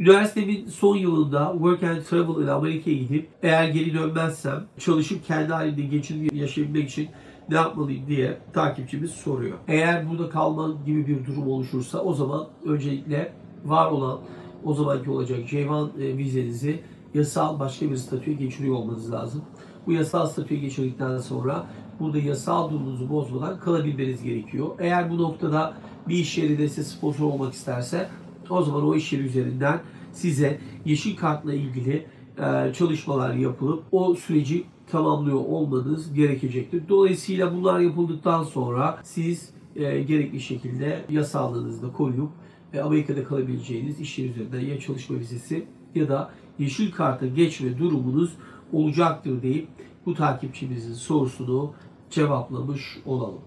Üniversitemin son yılında Work and Travel ile Amerika'ya gidip eğer geri dönmezsem çalışıp kendi halinde geçinip yaşayabilmek için ne yapmalıyım diye takipçimiz soruyor. Eğer burada kalma gibi bir durum oluşursa o zaman öncelikle var olan o zamanki olacak J1 e, vizenizi yasal başka bir statüye geçiriyor olmanız lazım. Bu yasal statüye geçirdikten sonra burada yasal durumunuzu bozmadan kalabilmeniz gerekiyor. Eğer bu noktada bir iş yeri size sponsor olmak isterse o zaman o iş yeri üzerinden size yeşil kartla ilgili e, çalışmalar yapılıp o süreci tamamlıyor olmanız gerekecektir. Dolayısıyla bunlar yapıldıktan sonra siz e, gerekli şekilde yasallığınızı da koruyup e, Amerika'da kalabileceğiniz iş yeri üzerinden ya çalışma vizesi ya da yeşil karta geçme durumunuz olacaktır deyip bu takipçimizin sorusunu cevaplamış olalım.